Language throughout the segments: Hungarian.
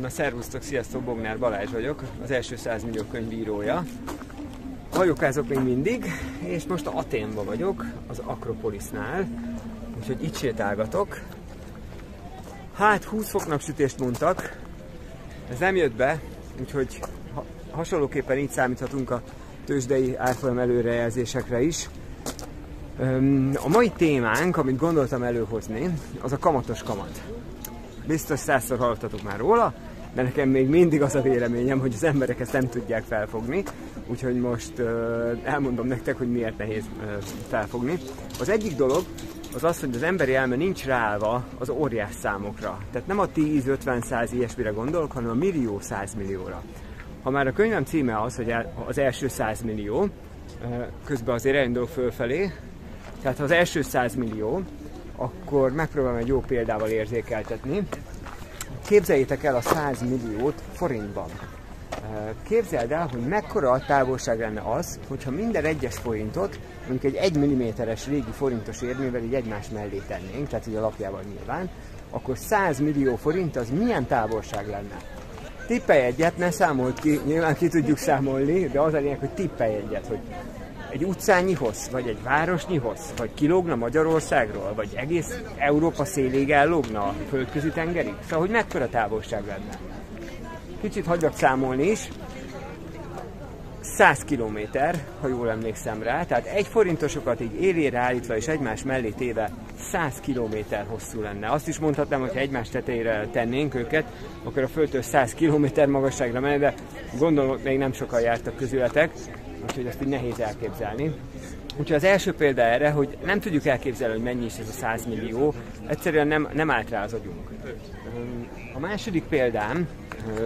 Na, szervusztok, sziasztok, Bognár Balázs vagyok, az első 100 millió könyvírója. Hajokázok még mindig, és most a Aténban vagyok, az Akropolisnál, úgyhogy itt sétálgatok. Hát 20 fok napsütést mondtak, ez nem jött be, úgyhogy ha, hasonlóképpen így számíthatunk a tőzsdei árfolyam előrejelzésekre is. A mai témánk, amit gondoltam előhozni, az a kamatos kamat. Biztos százszor hallottatok már róla, de nekem még mindig az a véleményem, hogy az emberek ezt nem tudják felfogni, úgyhogy most elmondom nektek, hogy miért nehéz uh, felfogni. Az egyik dolog az az, hogy az emberi elme nincs ráállva az óriás számokra. Tehát nem a 10-50-100 ilyesmire gondolok, hanem a millió 100 millióra. Ha már a könyvem címe az, hogy az első 100 millió, közben azért elindulok fölfelé, tehát az első 100 millió, akkor megpróbálom egy jó példával érzékeltetni. Képzeljétek el a 100 milliót forintban. Képzeld el, hogy mekkora a távolság lenne az, hogyha minden egyes forintot, mondjuk egy 1 mm-es régi forintos érmével így egymás mellé tennénk, tehát így a lapjával nyilván, akkor 100 millió forint az milyen távolság lenne? Tippelj egyet, ne számolt ki, nyilván ki tudjuk számolni, de az a lényeg, hogy tippelj egyet, hogy egy utcányi hossz, vagy egy városnyi hossz, vagy kilógna Magyarországról, vagy egész Európa széléig ellógna földközi tengerig? Szóval, hogy mekkora távolság lenne? Kicsit hagyjak számolni is. 100 kilométer, ha jól emlékszem rá, tehát egy forintosokat így élére állítva és egymás mellé téve 100 kilométer hosszú lenne. Azt is mondhatnám, hogy ha egymás tetejére tennénk őket, akkor a földtől 100 kilométer magasságra de gondolom, még nem sokan jártak közületek úgyhogy ezt így nehéz elképzelni. Úgyhogy az első példa erre, hogy nem tudjuk elképzelni, hogy mennyi is ez a 100 millió, egyszerűen nem, nem állt rá az agyunk. A második példám,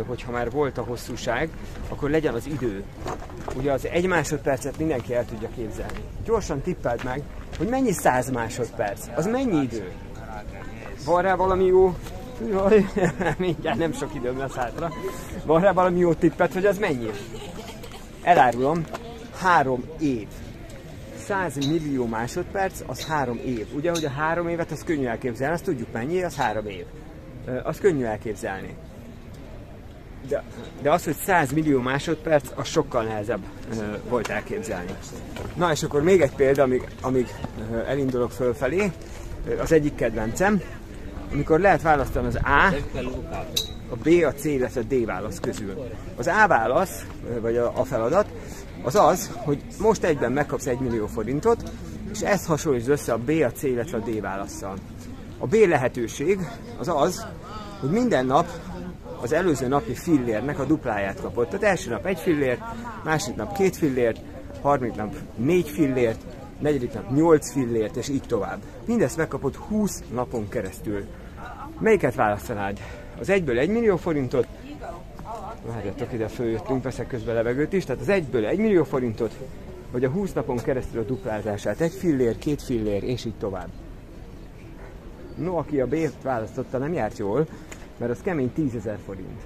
hogyha már volt a hosszúság, akkor legyen az idő. Ugye az egy másodpercet mindenki el tudja képzelni. Gyorsan tippeld meg, hogy mennyi 100 másodperc, az mennyi idő? Van rá valami jó Jaj, mindjárt nem sok időm lesz hátra. Van rá valami jó tippet, hogy az mennyi? Elárulom, három év. 100 millió másodperc, az három év. Ugye, hogy a három évet az könnyű elképzelni, azt tudjuk mennyi, az három év. Az könnyű elképzelni. De, de az, hogy 100 millió másodperc, az sokkal nehezebb volt elképzelni. Na és akkor még egy példa, amíg, amíg elindulok fölfelé. Az egyik kedvencem, amikor lehet választani az A, a B, a C, illetve a D válasz közül. Az A válasz, vagy a, feladat, az az, hogy most egyben megkapsz 1 millió forintot, és ezt hasonlítsd össze a B, a C, illetve a D válaszsal. A B lehetőség az az, hogy minden nap az előző napi fillérnek a dupláját kapott. Tehát első nap egy fillért, második nap két fillért, harmadik nap négy fillért, negyedik nap nyolc fillért, és így tovább. Mindezt megkapod 20 napon keresztül. Melyiket választanád? Az egyből 1 millió forintot, várjatok ide, följöttünk, veszek közben levegőt is, tehát az egyből 1 millió forintot, vagy a 20 napon keresztül a duplázását, egy fillér, két fillér, és így tovább. No, aki a B-t választotta, nem járt jól, mert az kemény 10 ezer forint.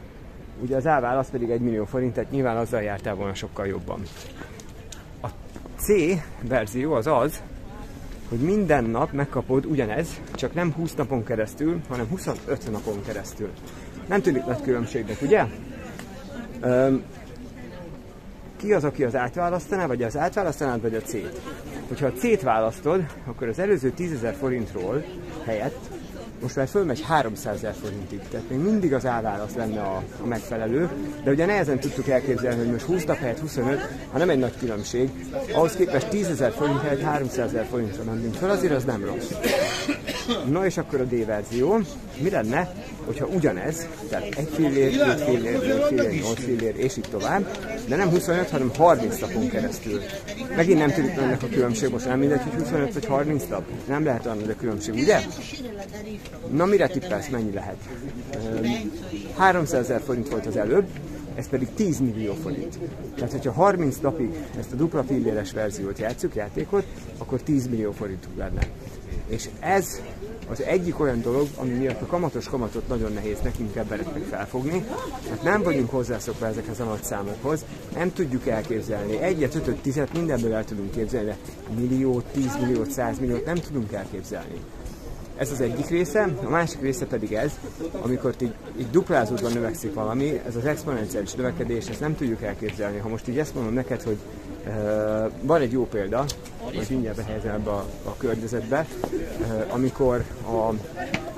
Ugye az A válasz pedig 1 millió forint, tehát nyilván azzal jártál volna sokkal jobban. A C verzió az az, hogy minden nap megkapod ugyanez, csak nem 20 napon keresztül, hanem 25 napon keresztül. Nem tűnik nagy különbségnek, ugye? Üm, ki az, aki az átválasztaná, vagy az átválasztanád, vagy a C-t? Hogyha a C-t választod, akkor az előző 10.000 forintról helyett most már fölmegy 300 ezer forintig, tehát még mindig az állválasz lenne a, a megfelelő, de ugye nehezen tudtuk elképzelni, hogy most 20 nap helyett 25, ha nem egy nagy különbség, ahhoz képest 10 ezer forint helyett 300 ezer forintra mentünk fel, azért az nem rossz. Na és akkor a D verzió, mi lenne, hogyha ugyanez, tehát egy fillér, két fillér, négy fillér, nyolc fillér, és így tovább, de nem 25, hanem 30 napon keresztül. Megint nem tűnik ennek a különbség, most nem mindegy, hogy 25 vagy 30 nap. Nem lehet olyan a különbség, ugye? Na mire tippelsz, mennyi lehet? 300 ezer forint volt az előbb, ez pedig 10 millió forint. Tehát, hogyha 30 napig ezt a dupla filléres verziót játszuk, játékot, akkor 10 millió forint lenne. És ez az egyik olyan dolog, ami miatt a kamatos kamatot nagyon nehéz nekünk embereknek felfogni, mert nem vagyunk hozzászokva ezekhez a nagy számokhoz, nem tudjuk elképzelni. Egyet, ötöt, tizet mindenből el tudunk képzelni, de milliót, tíz milliót, száz milliót nem tudunk elképzelni. Ez az egyik része, a másik része pedig ez, amikor így, így duplázódva növekszik valami, ez az exponenciális növekedés, ezt nem tudjuk elképzelni. Ha most így ezt mondom neked, hogy uh, van egy jó példa, hogy mindjárt behelyezem ebbe a, a környezetbe, uh, amikor a,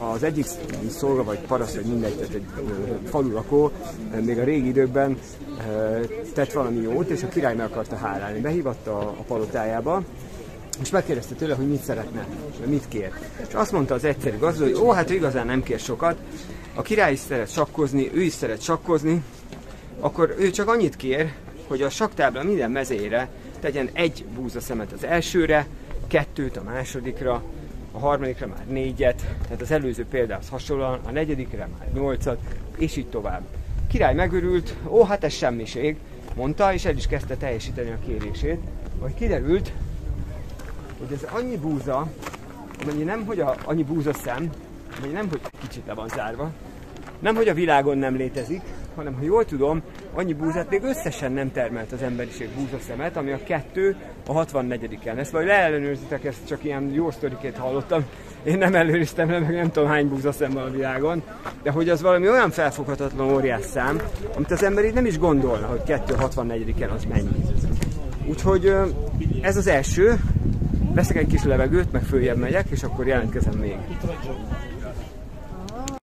az egyik szolga vagy paraszt, vagy mindegy, tehát egy uh, falulakó még a régi időkben uh, tett valami jót, és a király meg akarta hálálni. Behívatta a, a palotájába, és megkérdezte tőle, hogy mit szeretne, mit kér. És azt mondta az egyszerű gazda, hogy ó, hát ő igazán nem kér sokat, a király is szeret sakkozni, ő is szeret sakkozni, akkor ő csak annyit kér, hogy a saktábla minden mezére tegyen egy búza szemet az elsőre, kettőt a másodikra, a harmadikra már négyet, tehát az előző példához hasonlóan, a negyedikre már nyolcat, és így tovább. Király megörült, ó, hát ez semmiség, mondta, és el is kezdte teljesíteni a kérését, majd kiderült, hogy ez annyi búza, amennyi nem, hogy a, annyi búza szem, amennyi nem, hogy kicsit le van zárva, nem, hogy a világon nem létezik, hanem ha jól tudom, annyi búzát még összesen nem termelt az emberiség búzaszemet, ami a kettő a 64-en. Ezt vagy leellenőrzitek, ezt csak ilyen jó sztorikét hallottam. Én nem előriztem le, meg nem tudom hány búzaszem van a világon, de hogy az valami olyan felfoghatatlan óriás szám, amit az ember így nem is gondolna, hogy 2 64-en az mennyi. Úgyhogy ez az első, veszek egy kis levegőt, meg följebb megyek, és akkor jelentkezem még.